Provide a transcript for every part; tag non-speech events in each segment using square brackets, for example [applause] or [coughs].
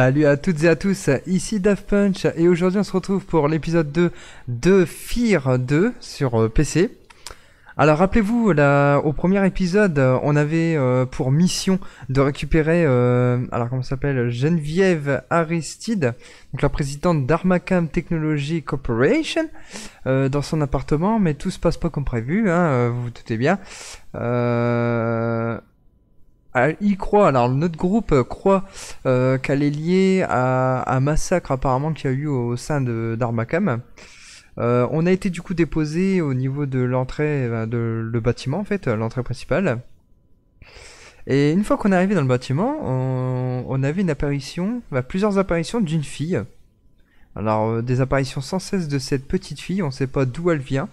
Salut à toutes et à tous, ici Daft Punch et aujourd'hui on se retrouve pour l'épisode 2 de Fear 2 sur euh, PC. Alors rappelez-vous, au premier épisode, on avait euh, pour mission de récupérer, euh, alors comment s'appelle, Geneviève Aristide, donc la présidente d'Armacam Technology Corporation, dans son appartement, mais tout se passe pas comme prévu, hein, vous vous doutez bien. Euh, il croit, alors notre groupe croit euh, qu'elle est liée à un massacre apparemment qu'il y a eu au sein d'Armacam. Euh, on a été du coup déposé au niveau de l'entrée euh, de le bâtiment en fait, l'entrée principale. Et une fois qu'on est arrivé dans le bâtiment, on, avait une apparition, plusieurs apparitions d'une fille. Alors des apparitions sans cesse de cette petite fille, on sait pas d'où elle vient,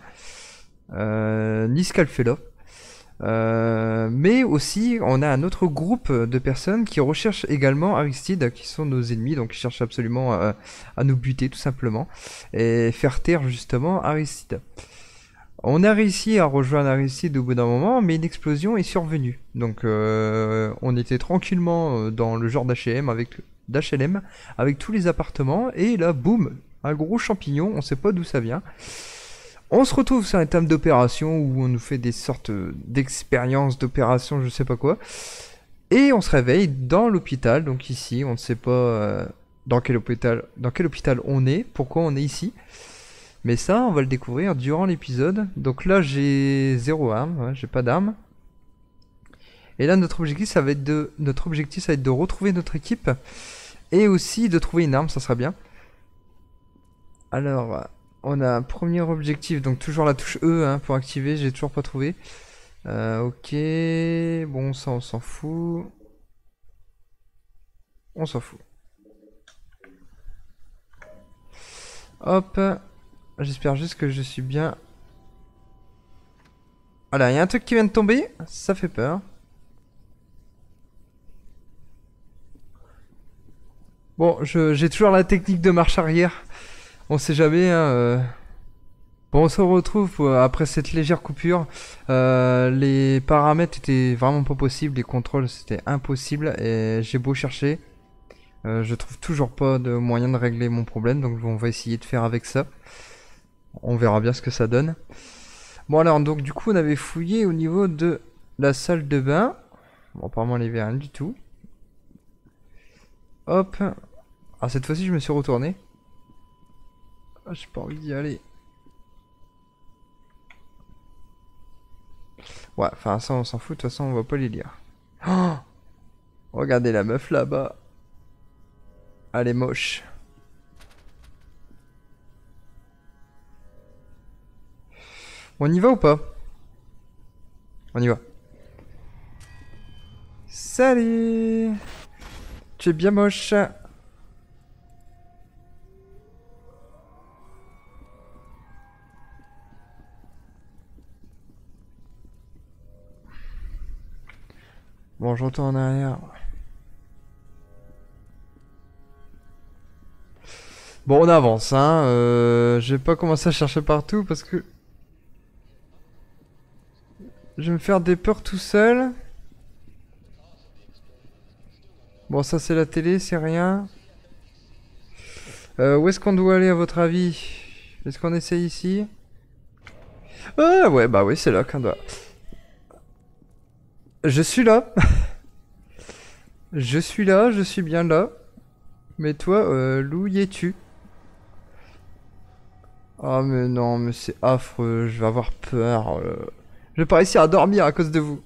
ni ce qu'elle fait là. Euh, mais aussi, on a un autre groupe de personnes qui recherchent également Aristide, qui sont nos ennemis, donc ils cherchent absolument à, nous buter tout simplement, et faire taire justement Aristide. On a réussi à rejoindre Aristide au bout d'un moment, mais une explosion est survenue. Donc euh, on était tranquillement euh, dans le genre d'HLM avec, avec tous les appartements, et là, boum, un gros champignon, on sait pas d'où ça vient. On se retrouve sur un thème d'opération où on nous fait des sortes d'expériences d'opération, je sais pas quoi. Et on se réveille dans l'hôpital, donc ici, on ne sait pas euh, dans, quel hôpital, on est, pourquoi on est ici. Mais ça, on va le découvrir durant l'épisode. Donc là, j'ai zéro arme, j'ai pas d'arme. Et là, notre objectif, ça va être de, notre objectif, ça va être de retrouver notre équipe et aussi de trouver une arme, ça sera bien. Alors, on a un premier objectif, donc toujours la touche E hein, pour activer, j'ai toujours pas trouvé. Euh, ok, bon ça on s'en fout. On s'en fout. Hop, j'espère juste que je suis bien. Voilà, il y a un truc qui vient de tomber, ça fait peur. Bon, j'ai toujours la technique de marche arrière. On sait jamais. Hein, euh. Bon, on se retrouve euh, après cette légère coupure. Euh, les paramètres étaient vraiment pas possibles, les contrôles c'était impossible et j'ai beau chercher, je trouve toujours pas de moyen de régler mon problème, donc on va essayer de faire avec ça. On verra bien ce que ça donne. Bon alors, donc du coup on avait fouillé au niveau de la salle de bain. Bon, apparemment il n'y avait rien du tout. Hop. Ah cette fois-ci je me suis retourné. Ah, j'ai pas envie d'y aller. Ouais, enfin ça on s'en fout, de toute façon on va pas les lire. Oh Regardez la meuf là-bas. Elle est moche. On y va ou pas? On y va. Salut Tu es bien moche Bon, je retourne en arrière. Bon, on avance, hein. Euh, je pas commencer à chercher partout parce que... Je vais me faire des peurs tout seul. Bon, ça c'est la télé, c'est rien. Euh, où est-ce qu'on doit aller à votre avis? Est-ce qu'on essaye ici? Ah ouais, bah oui, c'est là qu'on doit... Je suis là. je suis là, je suis bien là. Mais toi, euh, Lou, y es-tu? Oh mais non, mais c'est affreux, je vais avoir peur. Euh. Je vais pas réussir à dormir à cause de vous.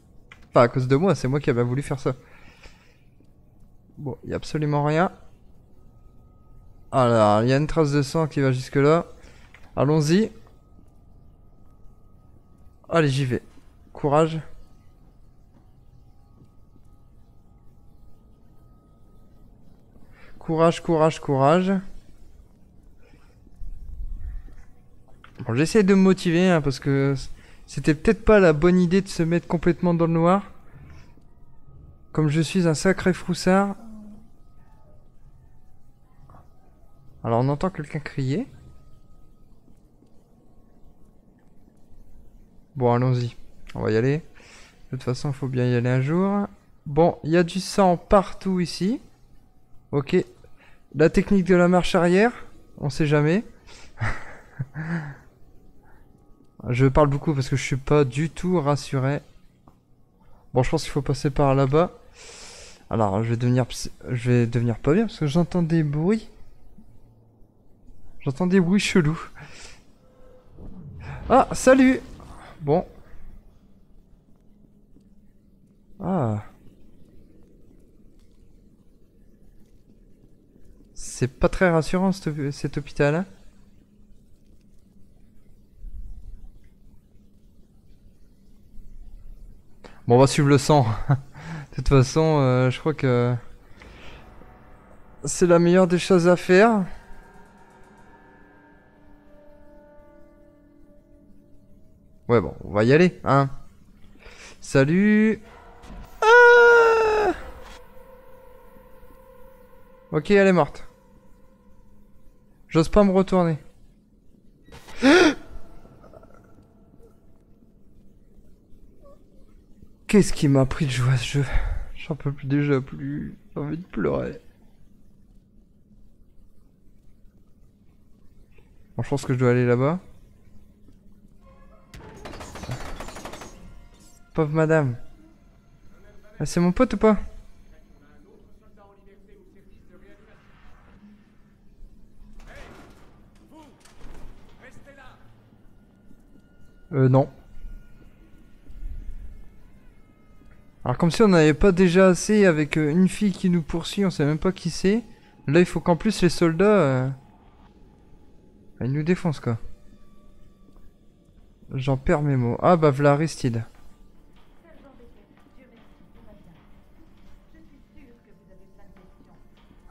Enfin, à cause de moi, c'est moi qui avais voulu faire ça. Bon, y a absolument rien. Alors, il y a une trace de sang qui va jusque là. Allons-y. Allez, j'y vais. Courage. Courage, courage, courage. Bon, j'essaie de me motiver hein, parce que c'était peut-être pas la bonne idée de se mettre complètement dans le noir. Comme je suis un sacré froussard. Alors on entend quelqu'un crier. Bon, allons-y. On va y aller. De toute façon, il faut bien y aller un jour. Bon, il y a du sang partout ici. Ok. La technique de la marche arrière, on sait jamais. [laughs] je parle beaucoup parce que je suis pas du tout rassuré. Bon, je pense qu'il faut passer par là-bas. Alors, je vais devenir, je vais devenir pas bien parce que j'entends des bruits. J'entends des bruits chelous. Ah, salut Bon. Ah. C'est pas très rassurant cet, hôpital. Hein? bon, on va suivre le sang. [laughs] De toute façon, euh, je crois que c'est la meilleure des choses à faire. Ouais, bon, on va y aller, hein. Salut ah Ok, elle est morte. J'ose pas me retourner. [gasps] Qu'est-ce qui m'a pris de jouer à ce jeu? J'en peux plus déjà plus. J'ai envie de pleurer. Bon, je pense que je dois aller là-bas. Pauvre madame. Ah, c'est mon pote ou pas? Euh, non. Alors comme si on n'avait pas déjà assez avec euh, une fille qui nous poursuit, on sait même pas qui c'est. Là il faut qu'en plus les soldats... Euh... Ils nous défoncent quoi. J'en perds mes mots. Ah bah v'là Aristide.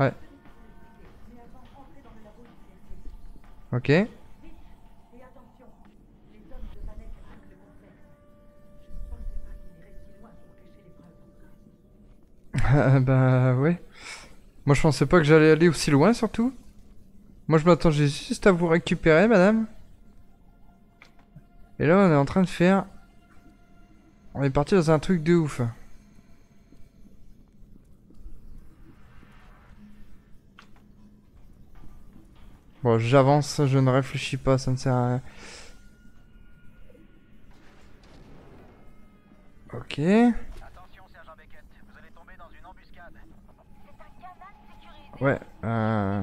Ouais. Ok. [laughs] bah ouais. Moi je pensais pas que j'allais aller aussi loin surtout. Moi je m'attendais juste à vous récupérer madame. Et là on est en train de faire... On est parti dans un truc de ouf. Bon j'avance, je ne réfléchis pas, ça ne sert à rien. Ok. Ouais, euh...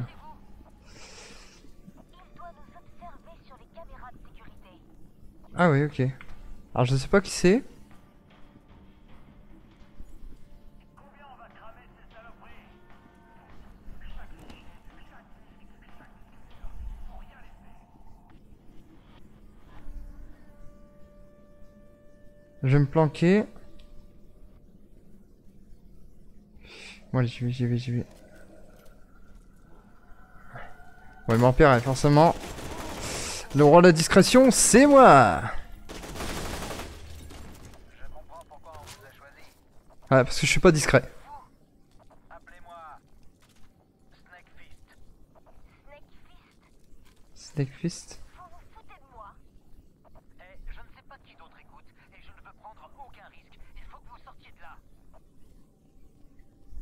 Ah oui, ok. Alors je sais pas qui c'est. Je vais me planquer. Bon allez, j'y vais, j'y vais, j'y vais. Ouais, mon père, forcément. Le roi de la discrétion, c'est moi Ouais, parce que je suis pas discret. Snake Fist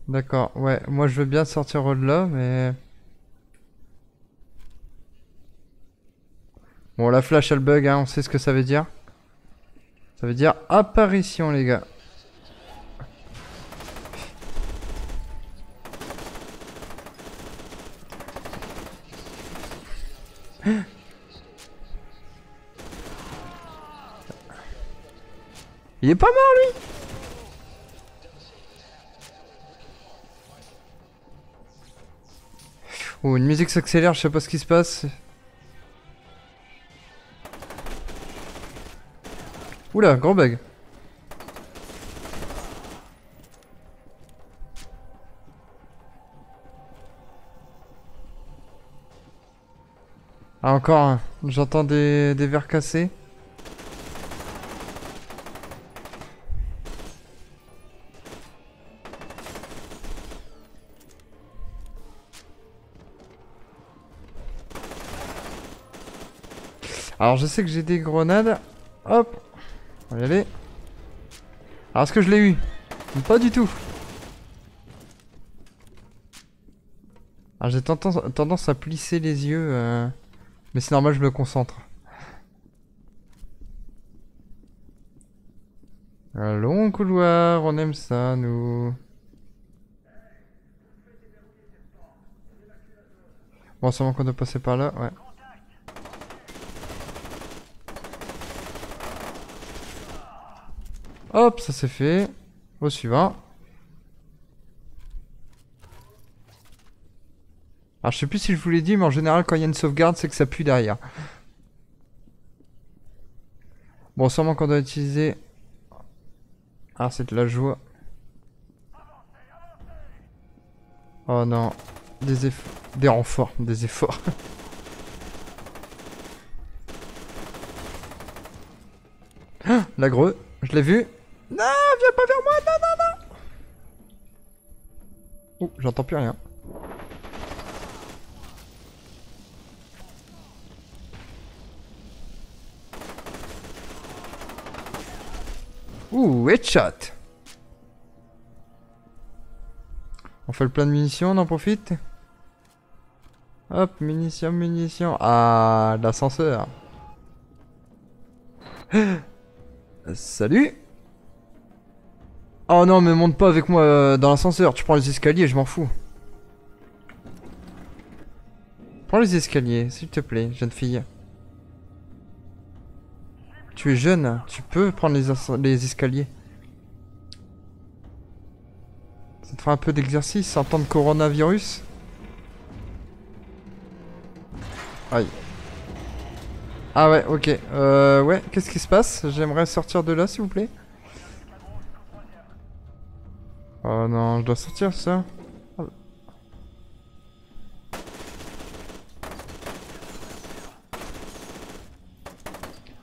D'accord, ouais, moi je veux bien sortir de là, mais... Bon, la flash, elle bug, hein, on sait ce que ça veut dire. Ça veut dire apparition, les gars. [gasps] Il est pas mort, lui Oh, une musique s'accélère, je sais pas ce qui se passe. Oula, gros bug. Ah encore J'entends des, des verres cassés. Alors je sais que j'ai des grenades. Hop on. Alors, est-ce que je l'ai eu? Pas du tout. J'ai tendance, tendance à plisser les yeux, euh, mais c'est normal, je me concentre. Un long couloir, on aime ça, nous. Bon, sûrement qu'on doit passer par là, ouais. Hop, ça c'est fait. Au suivant. Alors je sais plus si je vous l'ai dit, mais en général quand il y a une sauvegarde, c'est que ça pue derrière. Bon, sûrement qu'on doit utiliser... Ah, c'est de la joie. Oh non. Des efforts. Des renforts, des efforts. [laughs] La greu, je l'ai vu. Non, viens pas vers moi, non, non, non. Oh, j'entends plus rien. Ouh, headshot On fait le plein de munitions, on en profite Hop, munitions, munitions. Ah, l'ascenseur. [gasps] Salut Oh non, mais monte pas avec moi euh, dans l'ascenseur, tu prends les escaliers, je m'en fous. Prends les escaliers, s'il te plaît, jeune fille. Tu es jeune, tu peux prendre les, escaliers. Ça te fera un peu d'exercice en temps de coronavirus. Aïe. Ah ouais, ok. Euh, ouais, qu'est-ce qui se passe? J'aimerais sortir de là, s'il vous plaît. Oh non, je dois sortir ça.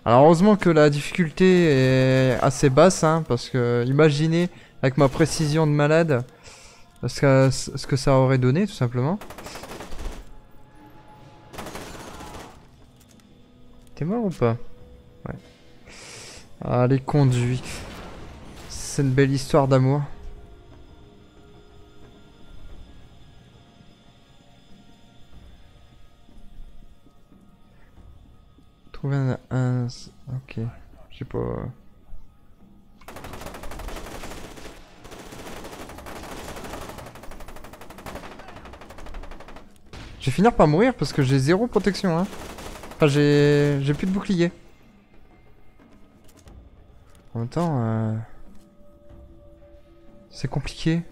Alors heureusement que la difficulté est assez basse, hein, parce que imaginez avec ma précision de malade ce que, ce que ça aurait donné tout simplement. T'es mort ou pas? Ouais. Allez, conduis. C'est une belle histoire d'amour. Trouver un, un... Ok. Je sais pas... Je vais finir par mourir parce que j'ai zéro protection, hein. Enfin, j'ai... J'ai plus de bouclier. En même temps, euh... C'est compliqué.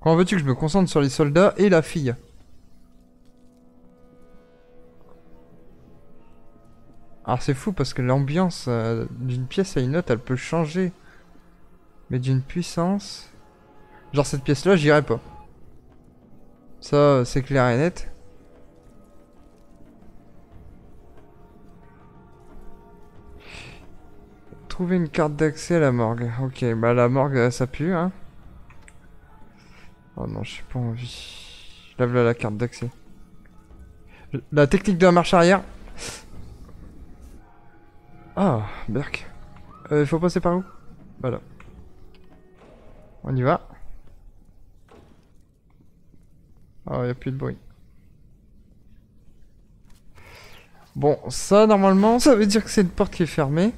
Comment veux-tu que je me concentre sur les soldats et la fille? Alors c'est fou parce que l'ambiance euh, d'une pièce à une autre, elle peut changer. Mais d'une puissance... Genre cette pièce-là, j'irai pas. Ça, c'est clair et net. Trouver une carte d'accès à la morgue. Ok, bah la morgue, ça pue, hein. Oh non, j'ai pas envie. Lave là la carte d'accès. La technique de la marche arrière. Ah, Berk. Euh, il faut passer par où? Voilà. On y va. Ah, il a plus de bruit. Bon, ça, normalement, ça veut dire que c'est une porte qui est fermée.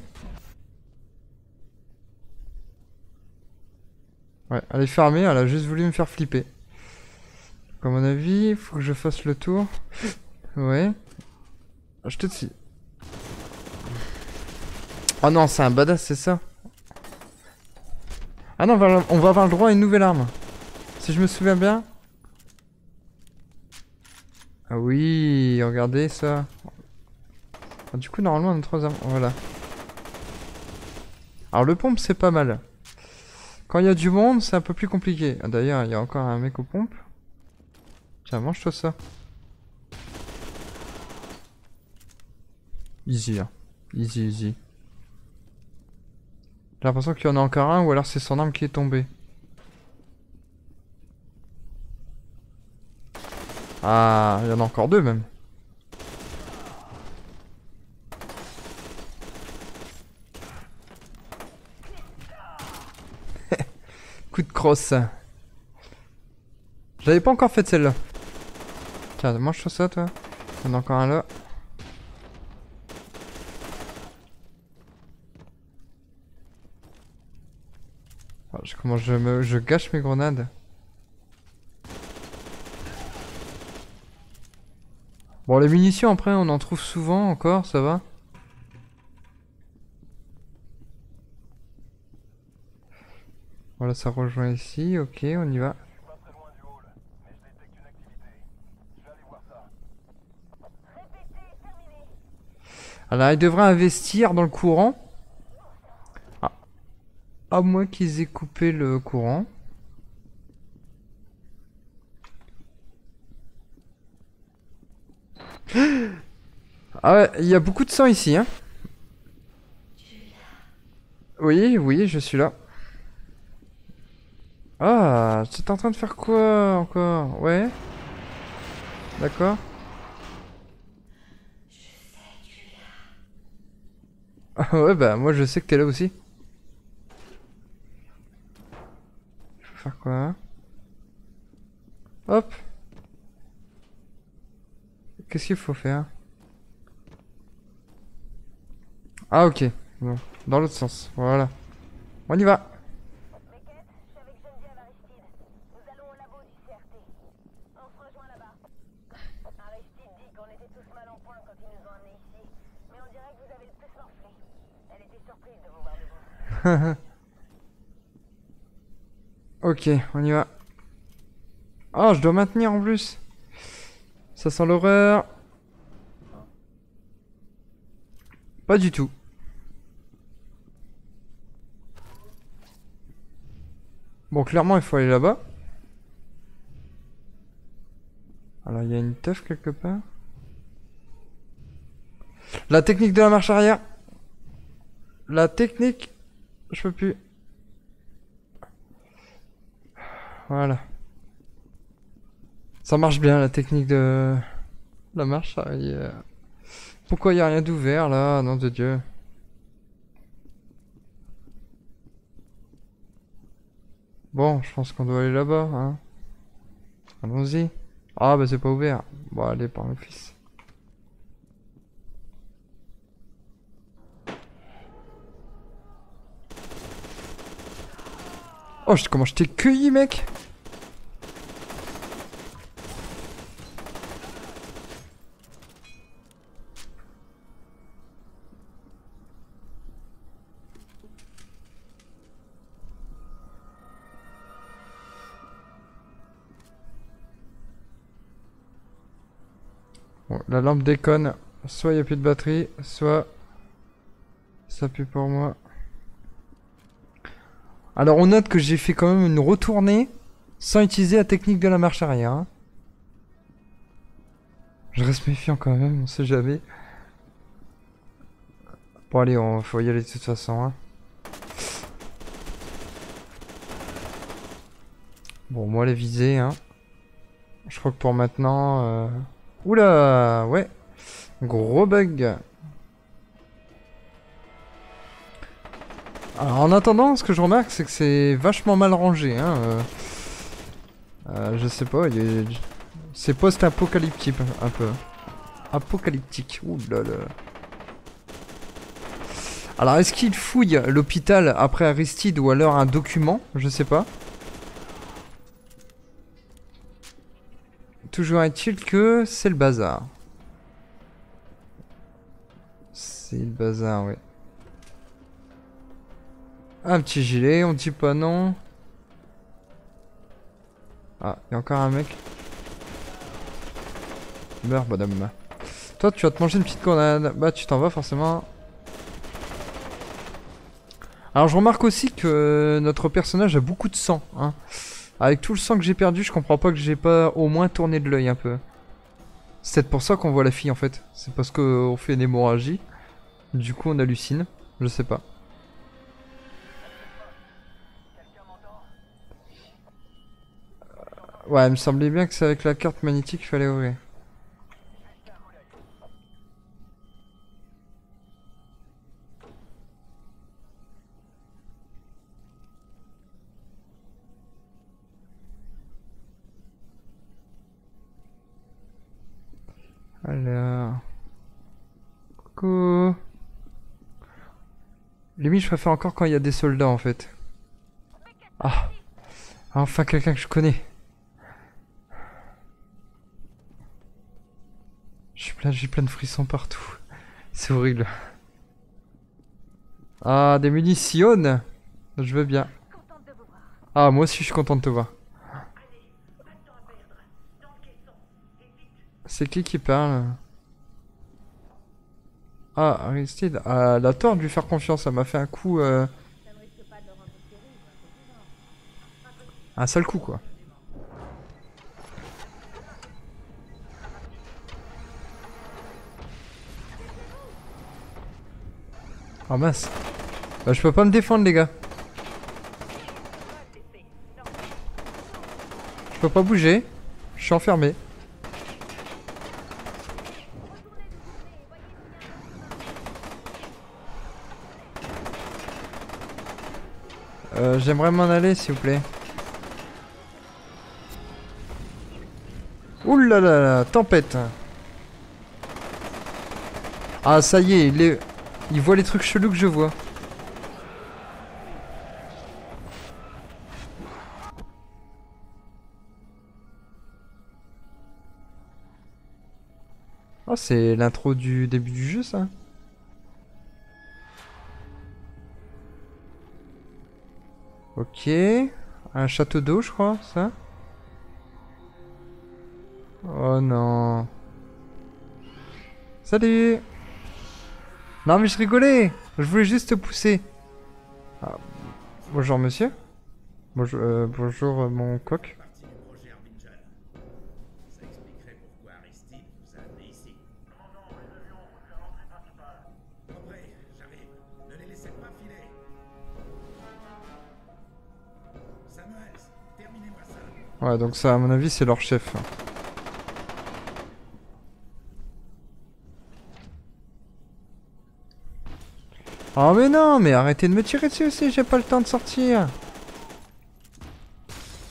Ouais, elle est fermée, elle a juste voulu me faire flipper. Comme mon avis, il faut que je fasse le tour. ouais. Te dis. Oh non, c'est un badass, c'est ça Ah non, on va avoir le droit à une nouvelle arme. Si je me souviens bien. Ah oui, regardez ça. Ah, du coup, normalement, on a trois armes. Voilà. Alors, le pompe, c'est pas mal. Quand il y a du monde, c'est un peu plus compliqué. Ah, D'ailleurs, il y a encore un mec aux pompes. Tiens, mange-toi ça. Easy, hein. Easy, easy. J'ai l'impression qu'il y en a encore un ou alors c'est son arme qui est tombée. Ah, il y en a encore deux même. [laughs] Coup de crosse. J'avais pas encore fait celle-là. Tiens, mange ça, toi. Il y en a encore un là. Comment je, me, je gâche mes grenades. Bon, les munitions, après, on en trouve souvent encore, ça va. Voilà, ça rejoint ici, ok, on y va. Alors, ils devraient investir dans le courant. À moins qu'ils aient coupé le courant. [gasps] Ah il y a beaucoup de sang ici, hein. Oui, oui, je suis là. Ah, tu es en train de faire quoi encore? Ouais. D'accord. Ah ouais, bah moi je sais que t'es là aussi. Faire quoi Hop. Qu'est-ce qu'il faut faire Ah ok. Dans l'autre sens. Voilà. On y va. [laughs] ok, on y va. Oh, je dois maintenir en plus. Ça sent l'horreur. Pas du tout. Bon, clairement, il faut aller là-bas. Alors, il y a une teuf quelque part. La technique de la marche arrière. La technique je peux plus. Voilà. Ça marche bien la technique de la marche arrière. Pourquoi il n'y a rien d'ouvert là Nom de Dieu? Bon, je pense qu'on doit aller là-bas. Hein. Allons-y. Ah bah c'est pas ouvert. Bon allez par le fils. Oh, comment je t'ai cueilli, mec? La lampe déconne. Soit il n'y a plus de batterie, soit ça pue pour moi. Alors on note que j'ai fait quand même une retournée sans utiliser la technique de la marche arrière. Hein. Je reste méfiant quand même, on sait jamais. Bon allez, on faut y aller de toute façon. Hein. Bon, moi les viser. Hein. Je crois que pour maintenant... Euh... Oula Ouais Gros bug Alors en attendant, ce que je remarque, c'est que c'est vachement mal rangé. Hein. Euh, euh, je sais pas, c'est post-apocalyptique un peu. Apocalyptique, ouh là là. Alors est-ce qu'il fouille l'hôpital après Aristide ou alors un document? Je sais pas. Toujours est-il que c'est le bazar. C'est le bazar, ouais. Un petit gilet, on dit pas non. Ah, il y a encore un mec. Meurs, madame. Toi, tu vas te manger une petite grenade. Bah, tu t'en vas forcément. Alors, je remarque aussi que notre personnage a beaucoup de sang. Hein. Avec tout le sang que j'ai perdu, je comprends pas que j'ai pas au moins tourné de l'œil un peu. C'est peut-être pour ça qu'on voit la fille en fait. C'est parce qu'on fait une hémorragie. Du coup, on hallucine. Je sais pas. Ouais, il me semblait bien que c'est avec la carte magnétique qu'il fallait ouvrir. Alors... Coucou Limite, je préfère encore quand il y a des soldats, en fait. Ah Enfin, quelqu'un que je connais. J'ai plein, plein de frissons partout. C'est horrible. Ah, des munitions Je veux bien. Ah, moi aussi je suis content de te voir. C'est qui qui parle Ah, Aristide. Ah, la tort de lui faire confiance, ça m'a fait un coup... Euh... Un seul coup, quoi. Ah mince. Bah, je peux pas me défendre, les gars. Je peux pas bouger. Je suis enfermé. Euh, J'aimerais m'en aller, s'il vous plaît. Ouh là là là, tempête. Ah, ça y est, il, il voit les trucs chelous que je vois. Oh, c'est l'intro du début du jeu, ça. Ok. Un château d'eau, je crois, ça. Oh non. Salut Non mais je rigolais Je voulais juste te pousser. Ah, bonjour monsieur. Bonjour, euh, bonjour euh, mon coq. Ouais, donc ça, à mon avis, c'est leur chef. Oh mais non, mais arrêtez de me tirer dessus aussi, j'ai pas le temps de sortir.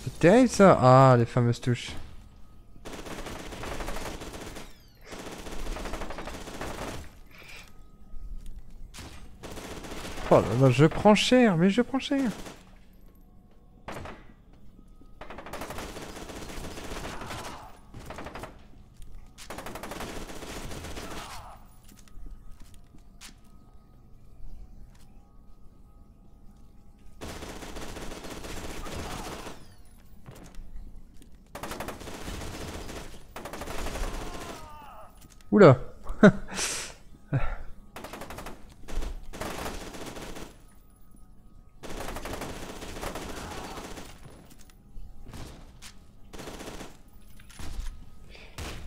C'est terrible ça. Ah, les fameuses touches. Oh là là, je prends cher, mais je prends cher. Oula [laughs]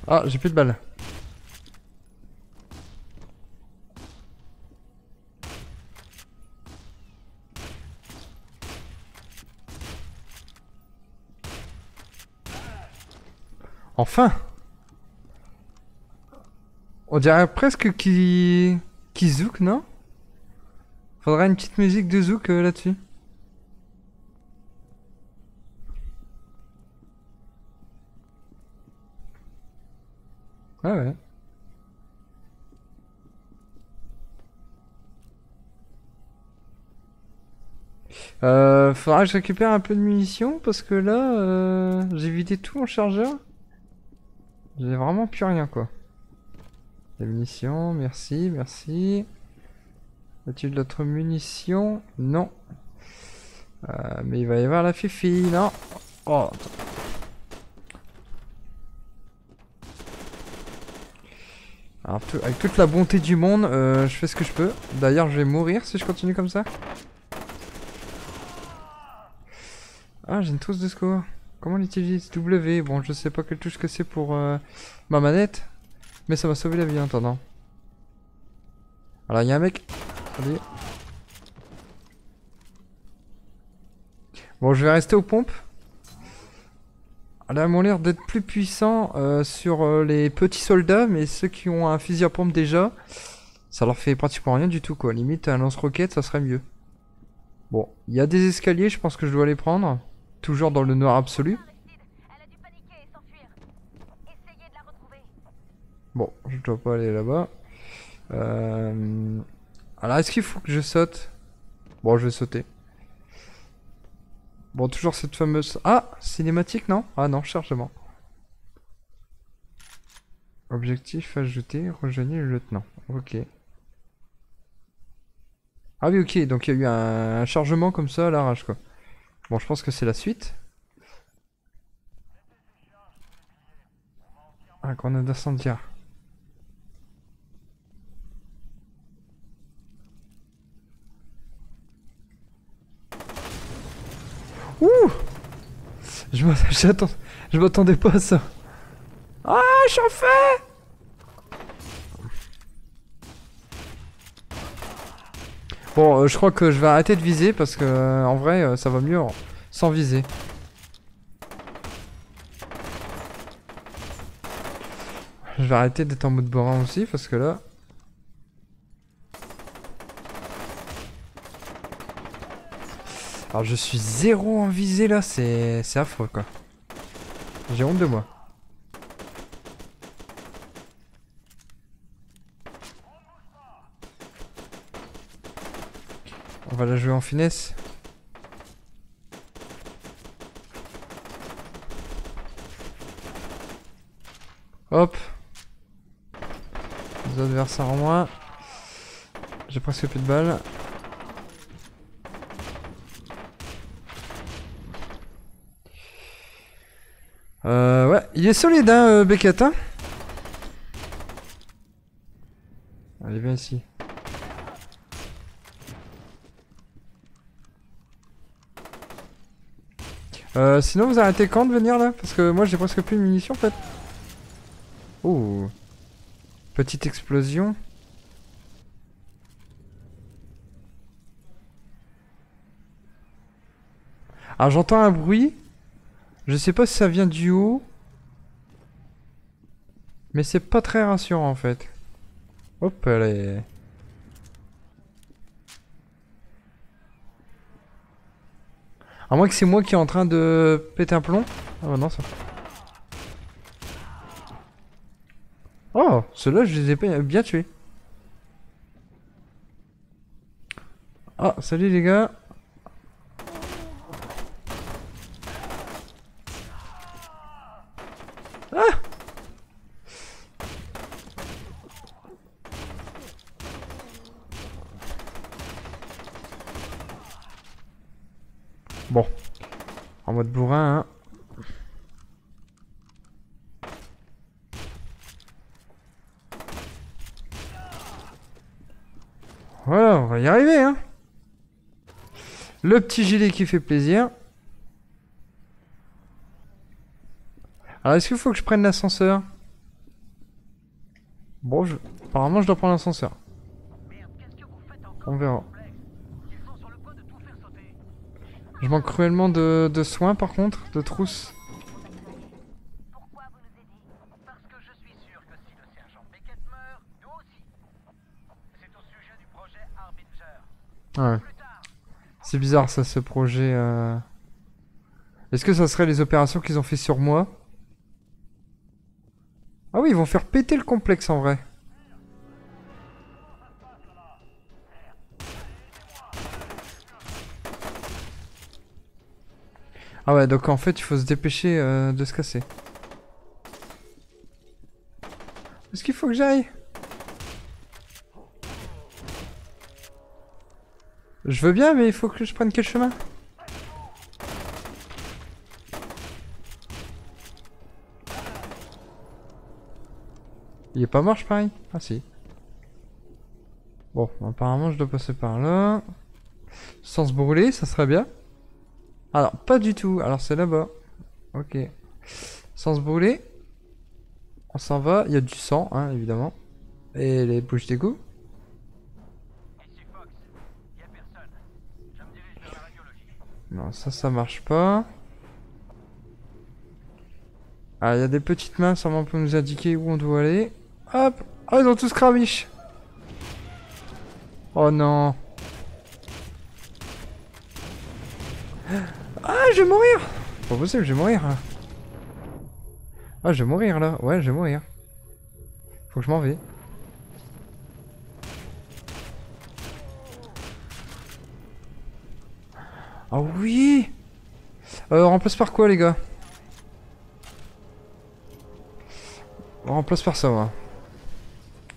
Ah, j'ai plus de balles. Enfin on dirait presque qui... qui zouk, non? Faudrait une petite musique de zouk euh, là-dessus. Ah ouais. Euh, faudra que je récupère un peu de munitions parce que là, euh, j'ai vidé tout mon chargeur. J'ai vraiment plus rien quoi. Munitions, merci, merci. A-t-il d'autres munitions? Non. Euh, mais il va y avoir la fifi, non Oh avec toute la bonté du monde, euh, je fais ce que je peux. D'ailleurs, je vais mourir si je continue comme ça. Ah, j'ai une trousse de secours. Comment l'utilise W? Bon, je sais pas quelle touche que c'est pour euh, ma manette. Mais ça m'a sauvé la vie en attendant. Alors il y a un mec. Bon, je vais rester aux pompes. Là, m'ont l'air d'être plus puissants euh, sur euh, les petits soldats, mais ceux qui ont un fusil à pompe déjà, ça leur fait pratiquement rien du tout quoi. Limite un lance-roquette, ça serait mieux. Bon, il y a des escaliers, je pense que je dois les prendre. Toujours dans le noir absolu. Bon, je dois pas aller là-bas. Euh, Alors, est-ce qu'il faut que je saute? Bon, je vais sauter. Bon, toujours cette fameuse... Ah Cinématique, non? Ah non, chargement. Objectif ajouté, rejoignez le lieutenant. Ok. Ah oui, ok, donc il y a eu un, chargement comme ça à l'arrache, quoi. Bon, je pense que c'est la suite. Ah, grenade incendiaire. Ouh [laughs] Je m'attendais pas à ça. Ah, je suis fait Bon, euh, je crois que je vais arrêter de viser parce que euh, en vrai, euh, ça va mieux sans viser. Je vais arrêter d'être en mode borin aussi parce que là... Alors je suis zéro en visée là, c'est affreux quoi. J'ai honte de moi. On va la jouer en finesse. Hop. Des adversaires en moins. J'ai presque plus de balles. Euh, ouais, il est solide, hein, euh, Beckett, hein Allez, viens ici. Euh, sinon, vous arrêtez quand de venir là? Parce que moi j'ai presque plus de munitions en fait. Oh. Petite explosion. Alors j'entends un bruit. Je sais pas si ça vient du haut. Mais c'est pas très rassurant en fait. Hop, allez. À moins que c'est moi qui est en train de péter un plomb. Ah bah non ça. Oh, ceux-là je les ai bien tués. Ah, salut les gars. Ah Bon. En mode bourrin, hein. Voilà, on va y arriver, hein. Le petit gilet qui fait plaisir. Alors, est-ce qu'il faut que je prenne l'ascenseur? Bon, je... apparemment, je dois prendre l'ascenseur. On verra. Je manque cruellement de, de soins par contre, de trousses. Ouais. C'est bizarre ça, ce projet. Euh... Est-ce que ça serait les opérations qu'ils ont fait sur moi? Ah oui, ils vont faire péter le complexe en vrai. Ah ouais, donc en fait, il faut se dépêcher euh, de se casser. Est-ce qu'il faut que j'aille? Je veux bien, mais il faut que je prenne quel chemin? Il est pas mort, pareil Ah si. Bon, apparemment je dois passer par là. Sans se brûler, ça serait bien. Alors, pas du tout. Alors, c'est là-bas. Ok. Sans se brûler. On s'en va. Il y a du sang, hein, évidemment. Et les bouches d'égout. Non, ça, ça marche pas. Ah, il y a des petites mains, sûrement pour nous indiquer où on doit aller. Hop Oh, ils ont tous cramiche Oh non Ah, je vais mourir Pas possible, je vais mourir. Ah, je vais mourir là. Ouais, je vais mourir. Faut que je m'en vais. Ah oui euh, remplace par quoi les gars? On remplace par ça moi.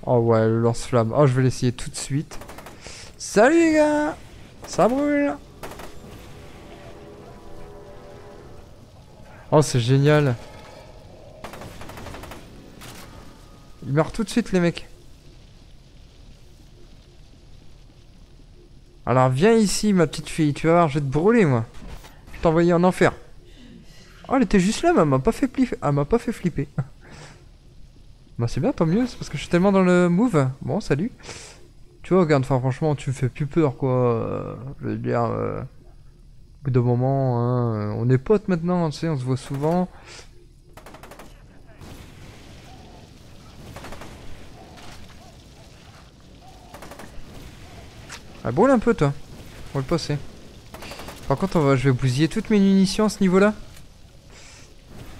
Oh ouais, le lance-flamme. Oh, je vais l'essayer tout de suite. Salut les gars Ça brûle Oh, c'est génial. Ils meurent tout de suite les mecs. Alors viens ici ma petite fille, tu vas voir, je vais te brûler moi. Je t'envoyer en enfer. Oh elle était juste là mais elle m'a pas fait flipper. Elle m'a pas fait flipper. [laughs] bah c'est bien tant mieux, c'est parce que je suis tellement dans le move. Bon salut. Tu vois regarde, enfin franchement tu me fais plus peur quoi. je veux dire... Euh, au bout moment, hein, on est potes maintenant, tu sais, on se voit souvent. Ah, brûle un peu, toi. On le passer. Par contre, on va, je vais bousiller toutes mes munitions à ce niveau-là.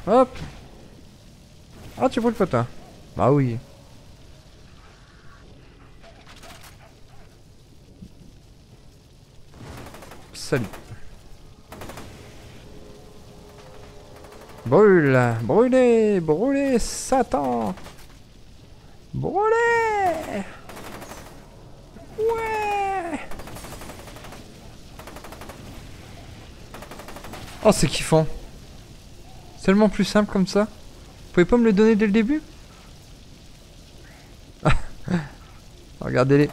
Hop Ah, tu brûles pas, toi Bah oui. Salut. Brûle Brûlez Brûlez Satan Brûlez Oh, c'est kiffant. Tellement plus simple comme ça. Vous pouvez pas me le donner dès le début? [laughs] Regardez-les.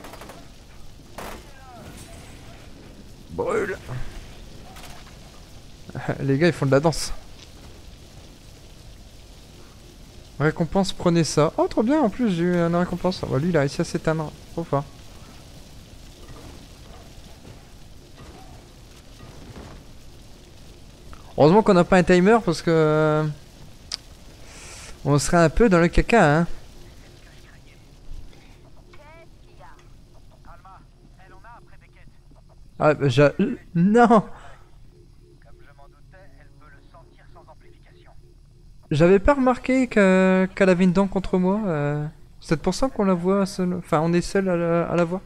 Brûle. [laughs] Les gars, ils font de la danse. Récompense, prenez ça. Oh, trop bien, en plus, j'ai eu une récompense. Oh, lui, il a réussi à s'éteindre. Trop fort. Heureusement qu'on n'a pas un timer parce que... Euh, on serait un peu dans le caca, hein. Ah, bah, j'ai... [laughs] Non J'avais pas remarqué qu'elle avait une dent contre moi. Euh. C'est pour ça qu'on la voit seule... Enfin, on est seul à la, à la voir.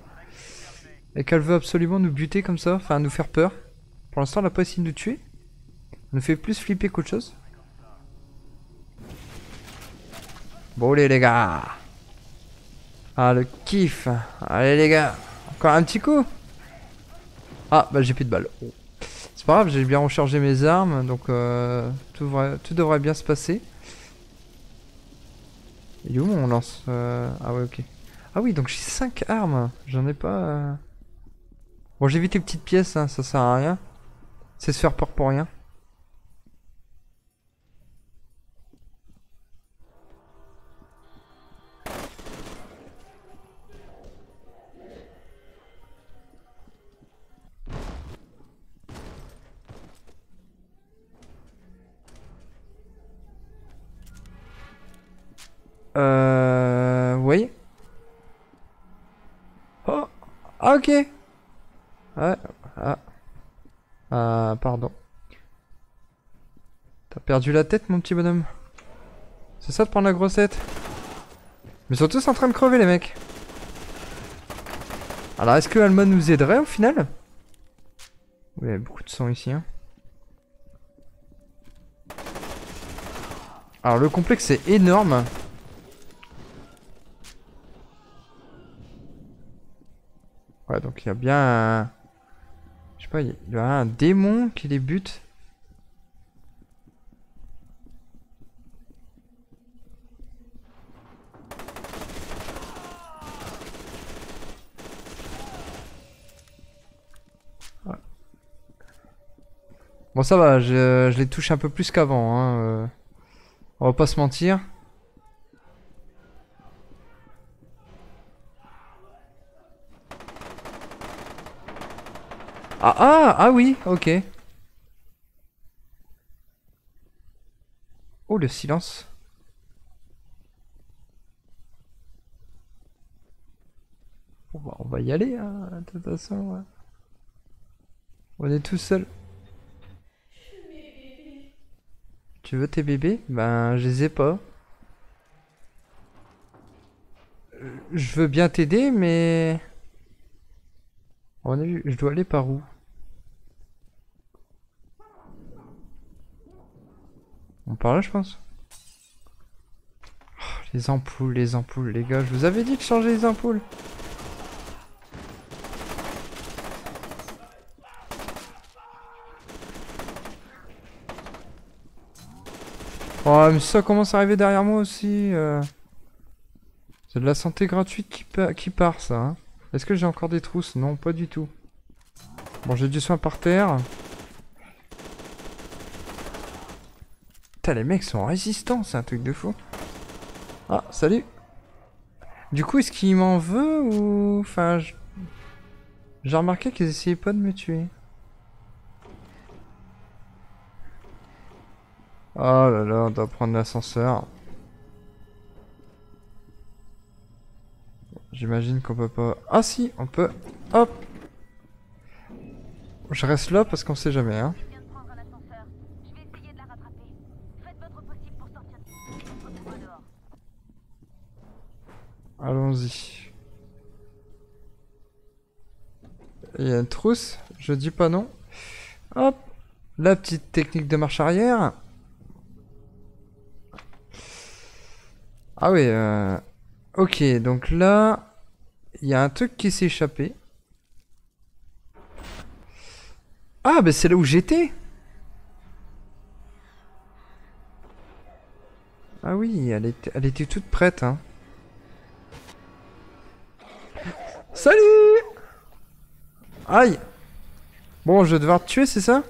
Et qu'elle veut absolument nous buter comme ça. Enfin, nous faire peur. Pour l'instant, elle n'a pas essayé de nous tuer me fait plus flipper qu'autre chose. Bon allez les gars Ah le kiff Allez les gars Encore un petit coup Ah bah j'ai plus de balles. C'est pas grave, j'ai bien rechargé mes armes, donc euh, tout, devrait, tout, devrait, bien se passer. Il est où mon lance euh, Ah ouais ok. Ah oui donc j'ai 5 armes, j'en ai pas... Euh. Bon j'évite les petites pièces, hein, ça sert à rien. C'est se faire peur pour rien. Perdu la tête, mon petit bonhomme. C'est ça de prendre la grossette Mais ils sont tous en train de crever, les mecs. Alors, est-ce que Alma nous aiderait, au final? Oui, il y a beaucoup de sang ici, hein. Alors, le complexe est énorme. Ouais, donc il y a bien un... Je sais pas, il y a un démon qui les bute. Bon ça va, je, les touche un peu plus qu'avant. Hein, euh. On va pas se mentir. Ah, ah, ah oui, ok. Oh, le silence. Bah, on va y aller, hein, de toute façon. On est tout seul. Tu veux tes bébés? Ben, je les ai pas. je veux bien t'aider, mais... On je dois aller par où? On par là, je pense. Oh, les ampoules, les ampoules, les gars. Je vous avais dit de changer les ampoules. Oh, mais ça commence à arriver derrière moi aussi. euh. C'est de la santé gratuite qui, pa- qui part, ça. hein. Est-ce que j'ai encore des trousses? Non, pas du tout. Bon, j'ai du soin par terre. Putain, les mecs sont résistants, c'est un truc de fou. Ah, salut. Du coup, est-ce qu'il m'en veut ou... Enfin, j'ai remarqué qu'ils essayaient pas de me tuer. Oh là là, on doit prendre l'ascenseur. J'imagine qu'on peut pas... Ah si, on peut. Hop Je reste là parce qu'on sait jamais, hein. Allons-y. Il y a une trousse, je dis pas non. Hop La petite technique de marche arrière. Ah oui, euh... Ok, donc là, il y a un truc qui s'est échappé. Ah, bah c'est là où j'étais Ah oui, elle était, elle était toute prête, hein. Salut Aïe Bon, je vais devoir te tuer, c'est ça?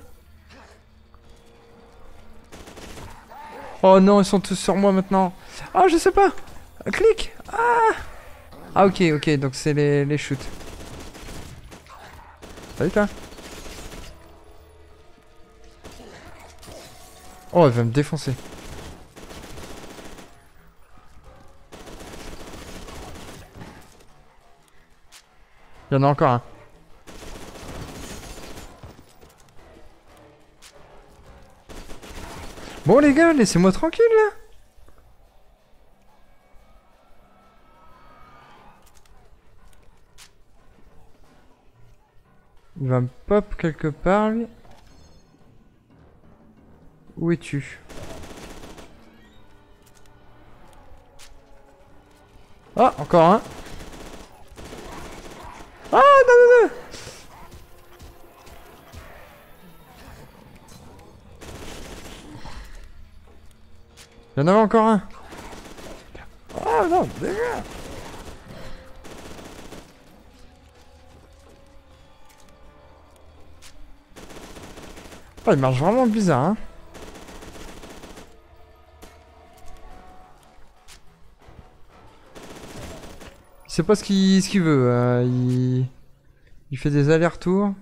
Oh non, ils sont tous sur moi maintenant. Ah, je sais pas Clique Ah Ah, ok, ok, donc c'est les, les shoots. Salut, toi Oh, elle va me défoncer. Il y en a encore un. Bon les gars, laissez-moi tranquille là. Il va me pop quelque part lui. Où es-tu? Ah, encore un. Ah, non, non, non Il y en avait encore un. Ah non, dégage Il marche vraiment bizarre, hein. Il sait pas ce qu'il ce qu'il veut. euh, il... il fait des allers-retours.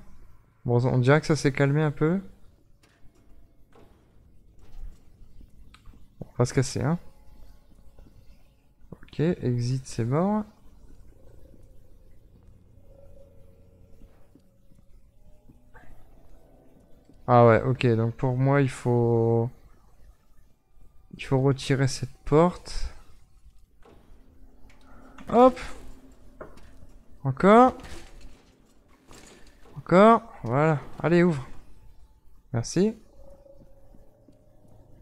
Bon, on dirait que ça s'est calmé un peu. On va se casser, hein. Ok, exit, c'est mort. Ah ouais, ok, donc pour moi, il faut... Il faut retirer cette porte. Hop Encore Encore Voilà. Allez, ouvre. Merci.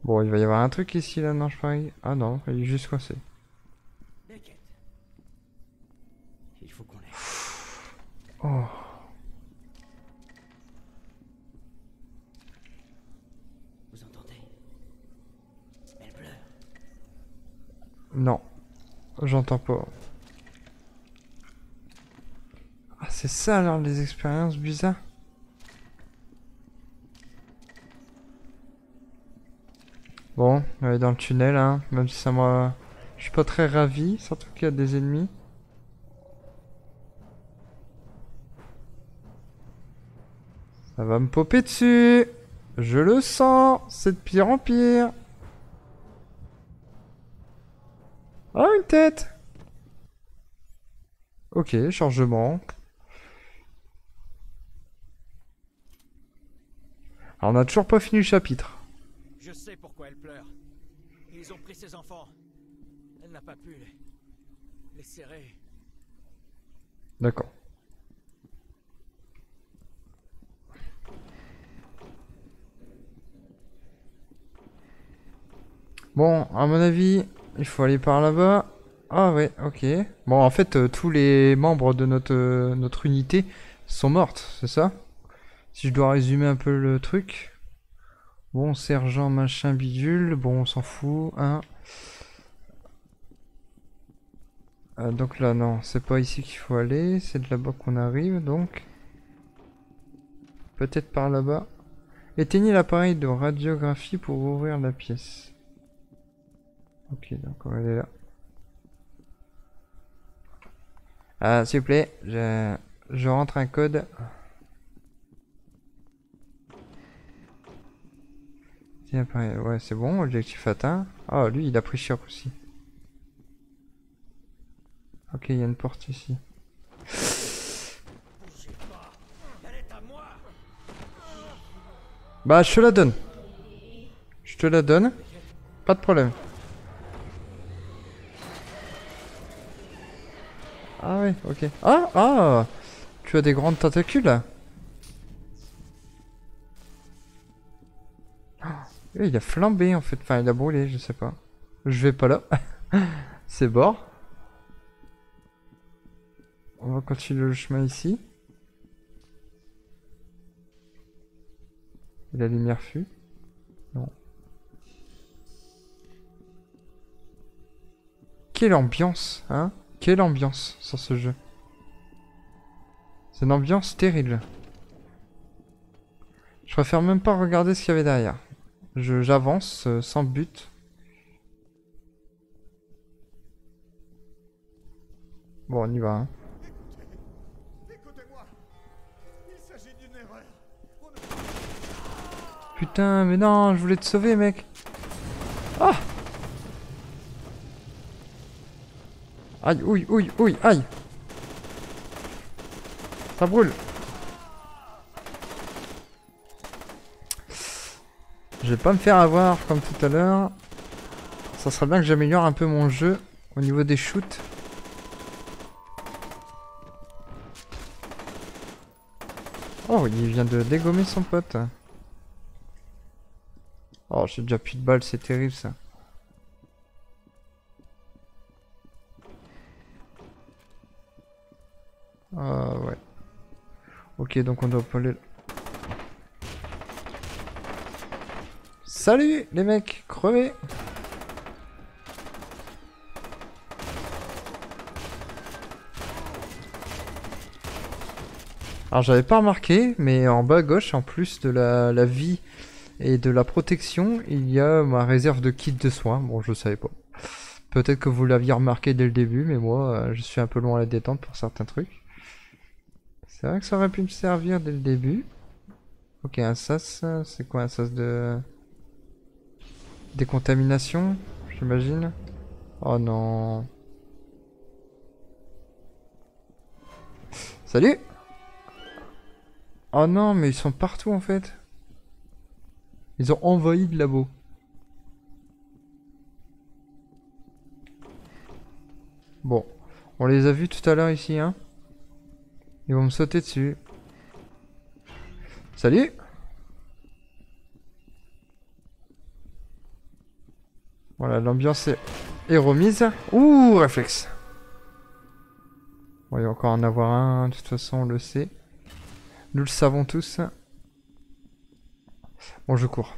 Bon, il va y avoir un truc ici, là, non, je parie. Ah non, il est juste coincé. Il faut qu'on. Oh. Vous entendez Elle pleure. Non. J'entends pas. Ah, c'est ça alors les expériences bizarres? Bon, on aller dans le tunnel, hein, même si ça moi... Je suis pas très ravi, surtout qu'il y a des ennemis. Ça va me popper dessus Je le sens C'est de pire en pire Ah, une tête Ok, chargement. Alors, on n'a toujours pas fini le chapitre. Je sais pourquoi elle pleure. Ils ont pris ses enfants. Elle n'a pas pu les, les serrer. D'accord. Bon, à mon avis, il faut aller par là-bas. Ah ouais, ok. Bon, en fait, euh, tous les membres de notre, euh, notre unité sont mortes, c'est ça? Si je dois résumer un peu le truc. Bon, sergent machin bidule, bon, on s'en fout, hein. Euh, donc là, non, c'est pas ici qu'il faut aller, c'est de là-bas qu'on arrive, donc. Peut-être par là-bas. Éteignez l'appareil de radiographie pour ouvrir la pièce. Ok, donc on va aller là. Ah, s'il vous plaît, je, rentre un code. Tiens, ouais, c'est bon, objectif atteint. Ah, lui, il a pris cher aussi. Ok, il y a une porte ici. Est Bah, je te la donne. Je te la donne. Pas de problème. Ah ouais, ok. Ah, ah Tu as des grandes tentacules Ah, [gasps] Il a flambé en fait. Enfin, il a brûlé, je sais pas. Je vais pas là. [laughs] C'est bord. On va continuer le chemin ici. La lumière fut. Non. Quelle ambiance, hein Quelle ambiance sur ce jeu. C'est une ambiance terrible. Je préfère même pas regarder ce qu'il y avait derrière. J'avance euh, sans but. Bon, on y va. Hein. Putain, mais non, je voulais te sauver, mec. Ah Aïe, ouille, ouille, ouille, aïe. Ça brûle. Je vais pas me faire avoir comme tout à l'heure. Ça serait bien que j'améliore un peu mon jeu au niveau des shoots. Oh, il vient de dégommer son pote. Oh, j'ai déjà plus de balles, c'est terrible ça. Ah ouais. Ok, donc on doit pas aller... Salut les mecs, crevez Alors j'avais pas remarqué, mais en bas à gauche, en plus de la, la vie et de la protection, il y a ma réserve de kit de soins. Bon, je savais pas. Peut-être que vous l'aviez remarqué dès le début, mais moi, euh, je suis un peu loin à la détente pour certains trucs. C'est vrai que ça aurait pu me servir dès le début. Ok, un sas, c'est quoi un sas de... Décontamination, j'imagine? Oh non... Salut Oh non, mais ils sont partout en fait. Ils ont envahi le labo. Bon, on les a vus tout à l'heure ici, hein. Ils vont me sauter dessus. Salut Voilà, l'ambiance est, remise. Ouh, réflexe. Bon, il va encore en avoir un, de toute façon, on le sait. Nous le savons tous. Bon, je cours.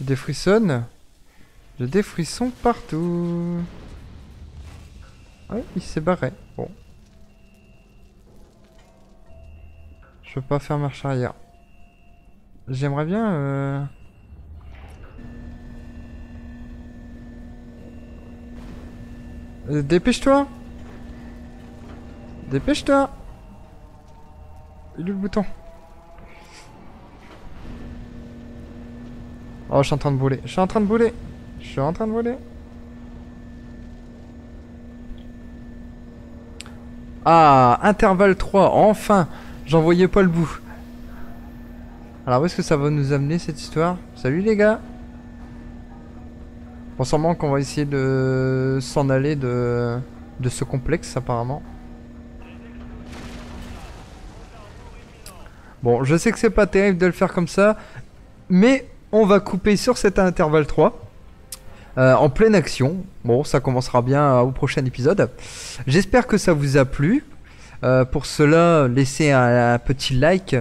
Des frissons. J'ai des frissons partout. Ouais, il s'est barré. Bon. Je peux pas faire marche arrière. J'aimerais bien... Euh... Dépêche-toi Dépêche-toi Il est le bouton? Oh, je suis en train de brûler. Je suis en train de brûler. Je suis en train de brûler. Ah, intervalle 3, enfin J'en voyais pas le bout. Alors, où est-ce que ça va nous amener cette histoire? Salut les gars Bon, sûrement qu'on va essayer de s'en aller de... de ce complexe apparemment. Bon, je sais que c'est pas terrible de le faire comme ça, mais on va couper sur cet intervalle 3. Euh, en pleine action. Bon, ça commencera bien euh, au prochain épisode. J'espère que ça vous a plu. Euh, pour cela, laissez un, petit like,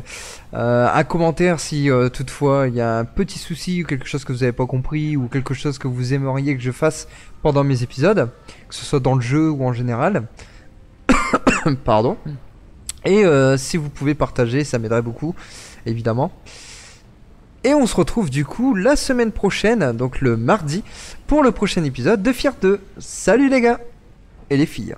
un commentaire si toutefois il y a un petit souci ou quelque chose que vous n'avez pas compris ou quelque chose que vous aimeriez que je fasse pendant mes épisodes, que ce soit dans le jeu ou en général. [coughs] Pardon. Et si vous pouvez partager, ça m'aiderait beaucoup, évidemment. Et on se retrouve du coup la semaine prochaine, donc le mardi, pour le prochain épisode de Fier 2. Salut les gars Et les filles.